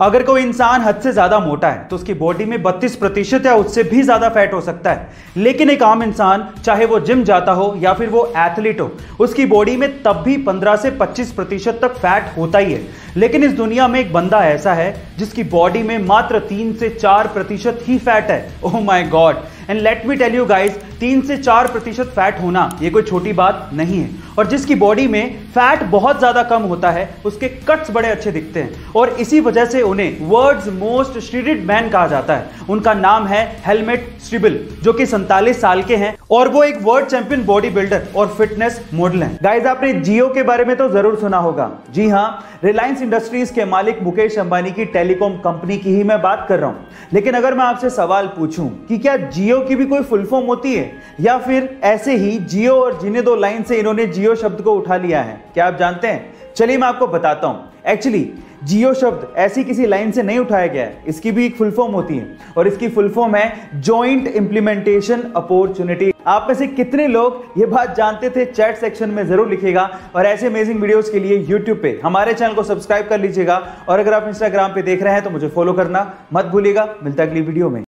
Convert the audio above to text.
अगर कोई इंसान हद से ज़्यादा मोटा है तो उसकी बॉडी में 32 प्रतिशत या उससे भी ज़्यादा फैट हो सकता है। लेकिन एक आम इंसान, चाहे वो जिम जाता हो या फिर वो एथलीट हो, उसकी बॉडी में तब भी 15 से 25 प्रतिशत तक फैट होता ही है। लेकिन इस दुनिया में एक बंदा ऐसा है, जिसकी बॉडी में मात्र तीन से चार प्रतिशत ही फैट है। ओह my god and let me tell you guys तीन से चार प्रतिशत फैट होना, ये कोई छोटी बात नहीं है। और जिसकी बॉडी में फैट बहुत ज़्यादा कम होता है, उसके कट्स बड़े अच्छे दिखते हैं। और इसी वजह से उन्हें वर्ल्ड्स मोस्ट स्ट्रीडेड मैन कहा जाता है। उनका नाम है हेलमेट स्ट्रिबल जो कि सैंतालीस साल के हैं, और वो एक वर्ल्ड चैंपियन बॉडी बिल्डर और फिटनेस मॉडल हैं। गाइस आपने जियो के बारे में तो ज़रूर सुना होगा। जी हाँ रिलायंस इंडस्ट्रीज़ के मालिक मुकेश अंबानी की टेलीकॉम कंपनी की ही मैं बात कर रहा हूँ। लेकिन अगर मैं आपसे सवाल पूछूँ कि क्या जियो की भी कोई फुल फॉर्म होती है? या फिर ऐसे ही जियो और जिने दो लाइन से इन्होंने जियो शब्द को उठा लिया है, क्या आप जानते हैं? चलिए मैं आपको बताता हूँ। एक्चुअली जियो शब्द ऐसी किसी लाइन से नहीं उठाया गया है। इसकी भी एक फुल फॉर्म होती है। और इसकी फुल फॉर्म है जॉइंट इंप्लीमेंटेशन अपॉर्चुनिटी आप में से कितने लोग ये बात जानते थे? चैट सेक्शन में ज़रूर लिखेगा। और ऐसे अमेजिंग वीडियोस के लिए यूट्यूब पे हमारे चैनल को सब्सक्राइब कर लीजिएगा। और अगर आप इंस्टाग्राम पे देख रहे हैं तो मुझे फॉलो करना। मत भूलिएगा। मिलता अगली वीडियो में।